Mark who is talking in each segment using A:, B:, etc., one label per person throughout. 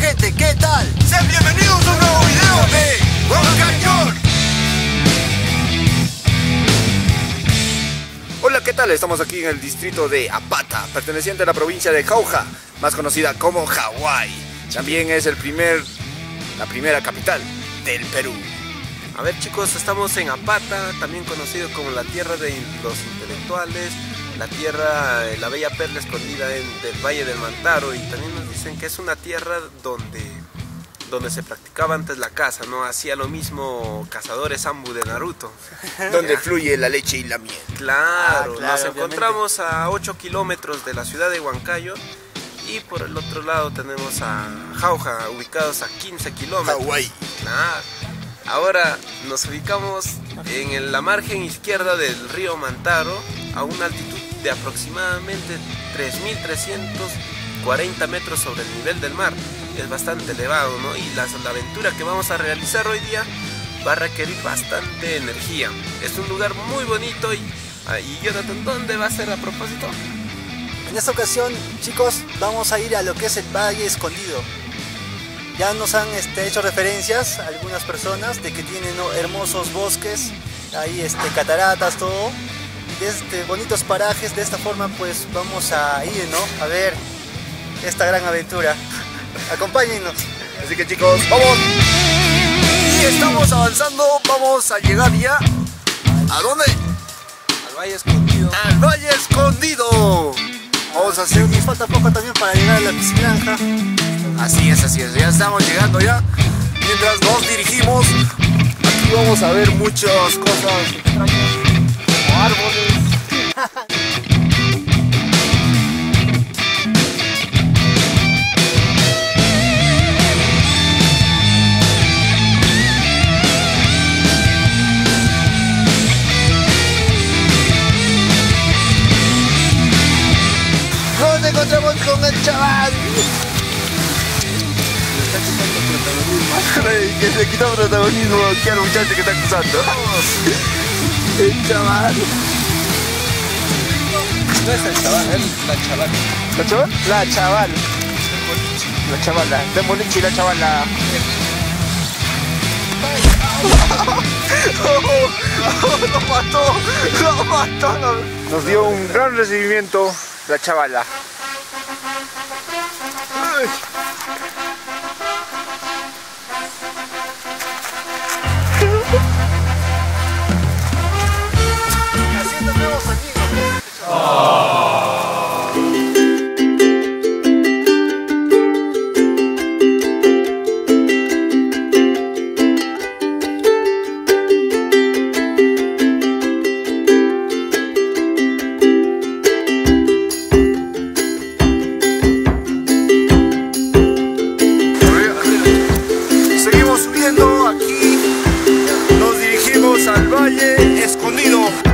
A: gente, ¿qué tal?
B: Sean bienvenidos a un nuevo video de Huancayor.
C: Hola, ¿qué tal? Estamos aquí en el distrito de Apata, perteneciente a la provincia de Jauja, más conocida como Hawái. También es el primer, la primera capital del Perú.
D: A ver chicos, estamos en Apata, también conocido como la tierra de los intelectuales, la tierra, eh, la bella perla escondida en, del Valle del Mantaro y también nos dicen que es una tierra donde, donde se practicaba antes la caza, ¿no? Hacía lo mismo cazadores Ambu de Naruto.
C: Donde fluye la leche y la miel.
D: Claro,
A: Ah, claro,
D: nos
A: obviamente.
D: encontramos a 8 kilómetros de la ciudad de Huancayo y por el otro lado tenemos a Jauja, ubicados a 15 kilómetros.
C: Hawái.
D: Claro. Ahora nos ubicamos en la margen izquierda del río Mantaro a una altitud de aproximadamente 3.340 metros sobre el nivel del mar. Es bastante elevado, ¿no? Y la, aventura que vamos a realizar hoy día va a requerir bastante energía. Es un lugar muy bonito y, ah, y Jonathan, ¿dónde va a ser a propósito?
A: En esta ocasión, chicos, vamos a ir a lo que es el Valle Escondido. Ya nos han este, hecho referencias algunas personas de que tienen hermosos bosques, ahí este, cataratas, todo. Este, bonitos parajes, de esta forma pues vamos a ir, ¿no? A ver esta gran aventura. Acompáñennos.
C: Así que chicos, vamos. Y estamos avanzando, vamos a llegar ya. ¿A dónde?
D: Al Valle Escondido.
C: Al Valle Escondido. Vamos a hacer...
A: Nos falta poco también para llegar a la piscinanja.
C: Así es, así es, ya estamos llegando ya. Mientras nos dirigimos, aquí vamos a ver muchas cosas extrañas, como árboles. Nos encontramos con el chaval. que se quita protagonismo aquí al El chaval.
D: No es el chaval, es la chavala.
C: ¿La chaval? La chaval. La chavala. De Molichi, la chavala. lo mató, lo mató. Nos dio un gran recibimiento la chavala. Valle Escondido.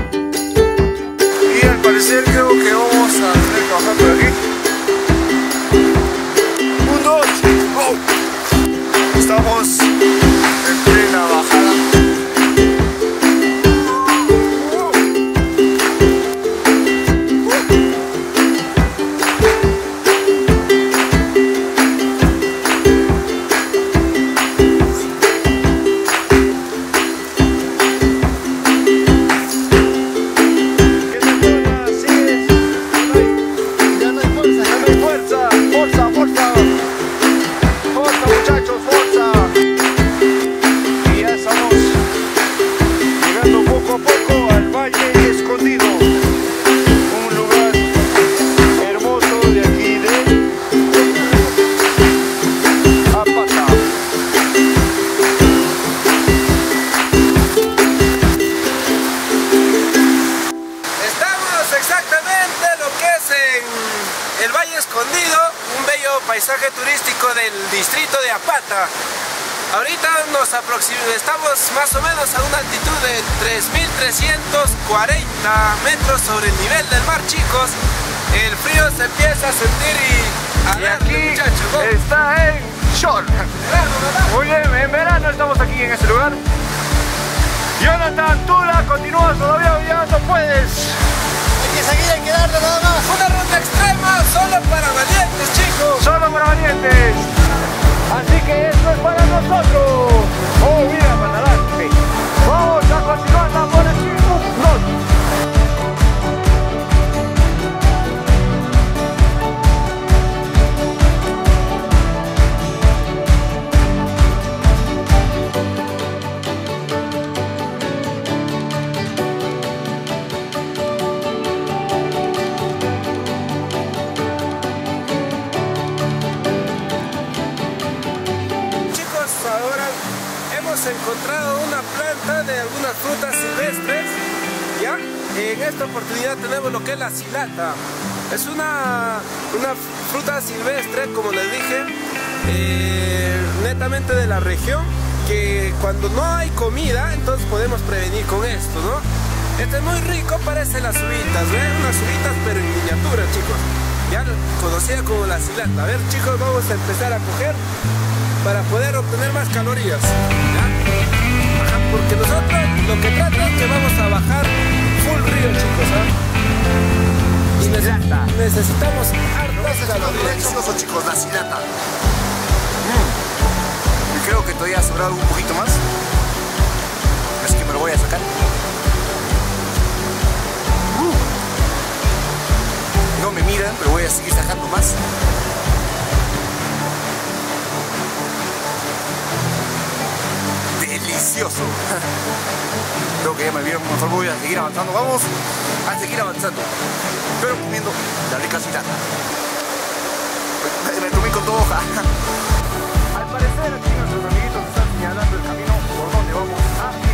D: Paisaje turístico del distrito de Apata. Ahorita nos aproximamos, estamos más o menos a una altitud de 3.340 metros sobre el nivel del mar, chicos. El frío se empieza a sentir y... a
C: Y
D: darle,
C: aquí
D: muchachos,
C: está en short. Muy bien, en verano estamos aquí en este lugar. Jonathan, Tula, continúas todavía, no puedes.
A: Que seguir, hay que darle nada más.
D: Una ruta extrema solo para valientes, chicos.
C: Solo para valientes. que esto es para nosotros. Oh, mira, para adelante. Vamos a continuar
D: En esta oportunidad tenemos lo que es la silata. Es una, una fruta silvestre, como les dije, eh, netamente de la región, que cuando no hay comida, entonces podemos prevenir con esto, ¿no? Este es muy rico, parece las uvitas, ¿ven? Unas uvitas pero en miniatura, chicos. Ya conocida como la silata. A ver, chicos, vamos a empezar a coger para poder obtener más calorías. ¿ya? Porque nosotros lo que trata es que vamos a bajar necesitamos hartas calorías.
B: Delicioso chicos, la silata. Mm. Y creo que todavía sobrado un poquito más. Así que me lo voy a sacar. Uh. No me miran, pero voy a seguir sacando más. Delicioso. Creo que ya me vieron, mejor voy a seguir avanzando. Vamos a seguir avanzando. Pero comiendo la rica silata. Me, tomé con tu hoja.
C: Al parecer aquí nuestros amiguitos están señalando el camino por donde
A: vamos a